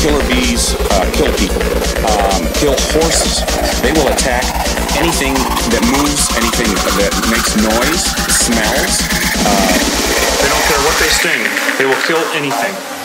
killer bees uh, kill people, um, kill horses. They will attack anything that moves, anything that makes noise, smells. Uh, they don't care what they sting, they will kill anything.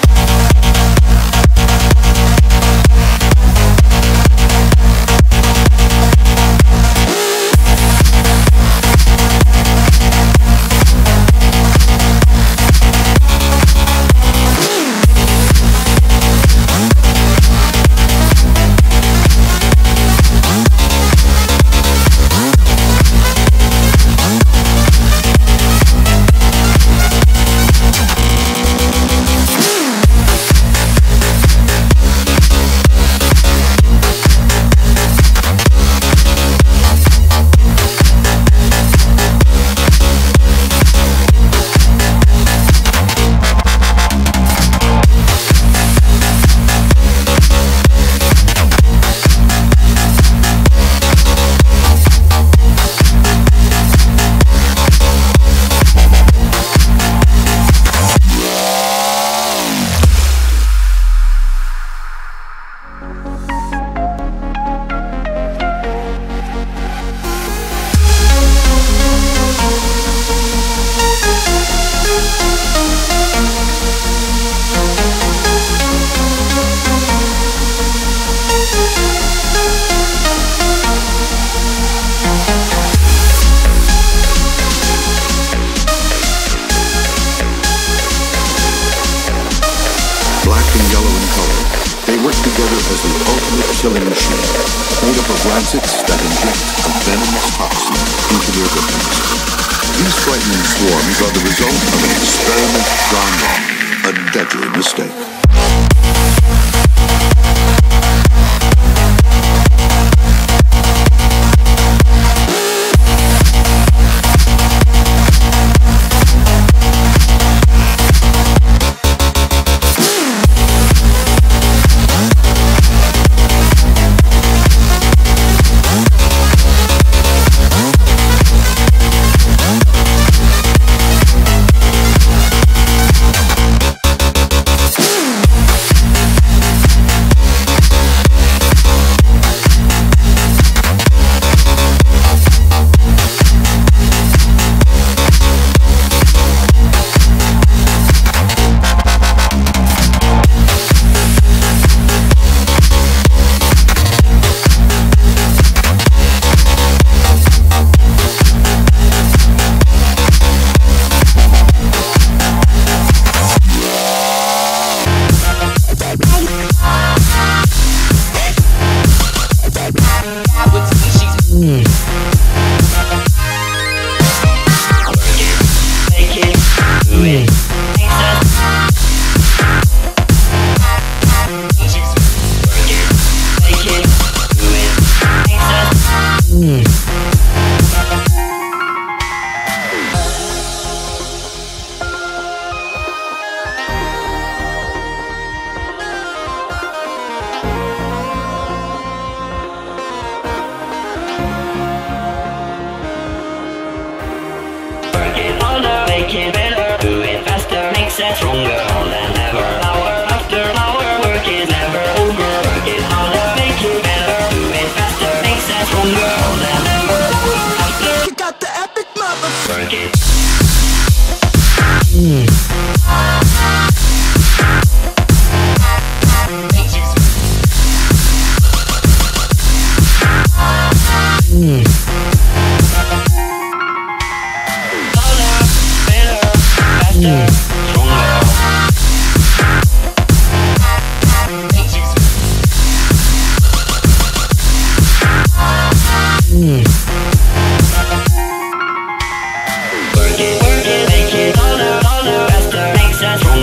as the ultimate killing machine, made up of rancids that inject a venomous toxin into their victims. These frightening swarms are the result of an experiment gone wrong, a deadly mistake. Making better, doing faster makes us stronger. More than ever, hour after hour Work is never over, Work it harder make it better, Do it faster makes us stronger. More than ever, hour after. You got the epic motherfucker. Work it. Hmm.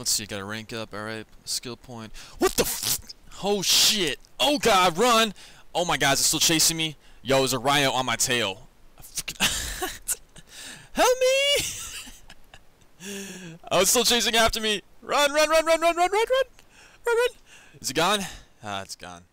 Let's see, gotta rank up, alright. Skill point. What the f- Oh shit! Oh god, run! Oh my god, is it still chasing me? Yo, there's a rhino on my tail. Help me! oh, it's still chasing after me! Run, run, run, run, run, run, run, run! Run, run! Is it gone? Ah, it's gone.